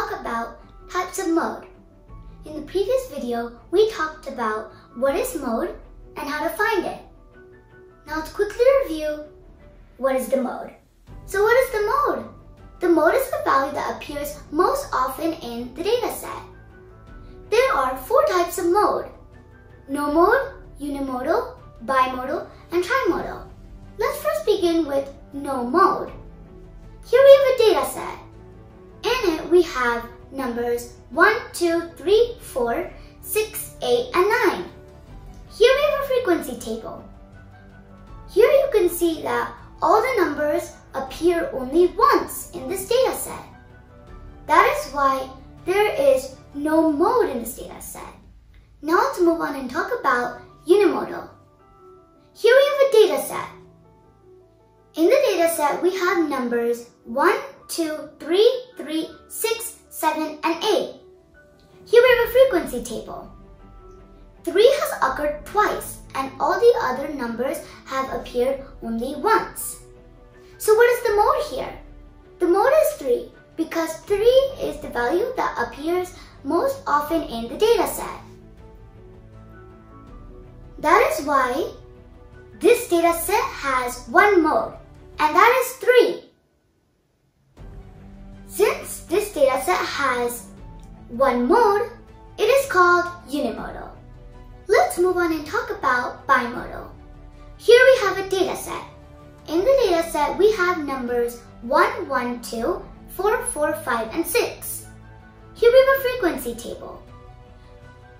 talk about types of mode. In the previous video, we talked about what is mode and how to find it. Now to quickly review, what is the mode? So what is the mode? The mode is the value that appears most often in the dataset. There are four types of mode. No mode, unimodal, bimodal, and trimodal. Let's first begin with no mode. Here we have a data set. We have numbers 1, 2, 3, 4, 6, 8, and 9. Here we have a frequency table. Here you can see that all the numbers appear only once in this data set. That is why there is no mode in this data set. Now let's move on and talk about unimodal. Here we have a data set. In the data set, we have numbers 1, 2, 3, 3, 6, 7, and 8. Here we have a frequency table. 3 has occurred twice and all the other numbers have appeared only once. So what is the mode here? The mode is 3 because 3 is the value that appears most often in the data set. That is why this data set has one mode, and that is 3. Has one mode, it is called unimodal. Let's move on and talk about bimodal. Here we have a data set. In the data set, we have numbers 1, 1, 2, 4, 4, 5, and 6. Here we have a frequency table.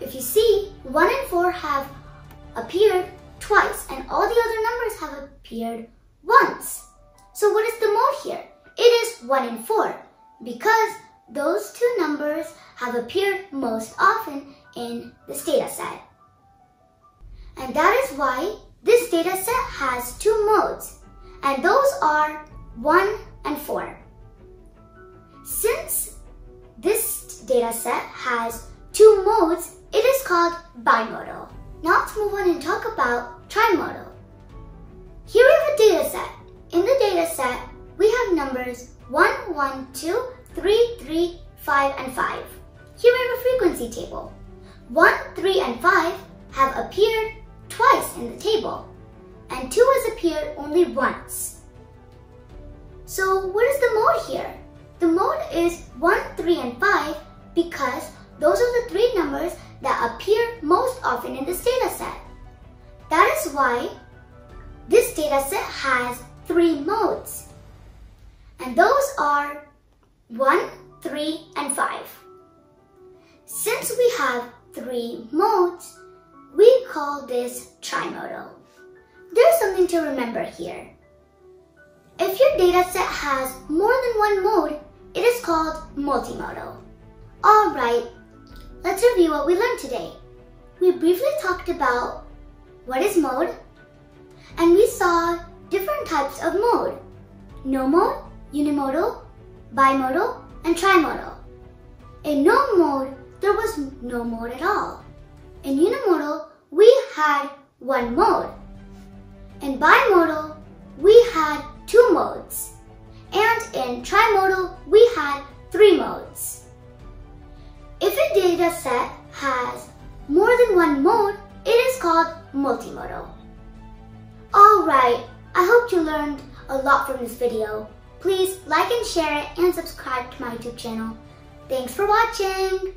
If you see, 1 and 4 have appeared twice and all the other numbers have appeared once. So what is the mode here? It is 1 and 4 because those two numbers have appeared most often in this data set. And that is why this data set has two modes and those are 1 and 4. Since this data set has two modes, it is called bimodal. Now let's move on and talk about trimodal. Here we have a data set. In the data set, numbers 1, 1, 2, 3, 3, 5, and 5. Here we have a frequency table. 1, 3, and 5 have appeared twice in the table, and 2 has appeared only once. So what is the mode here? The mode is 1, 3, and 5 because those are the three numbers that appear most often in this data set. That is why this data set has three modes. And those are 1, 3, and 5. Since we have three modes, we call this trimodal. There's something to remember here. If your data set has more than one mode, it is called multimodal. Alright, Let's review what we learned today. We briefly talked about what is mode, and we saw different types of mode. No mode, unimodal, bimodal, and trimodal. In no mode, there was no mode at all. In unimodal, we had one mode. In bimodal, we had two modes. And in trimodal, we had three modes. If a data set has more than one mode, it is called multimodal. Alright, I hope you learned a lot from this video. Please like and share it and subscribe to my YouTube channel. Thanks for watching!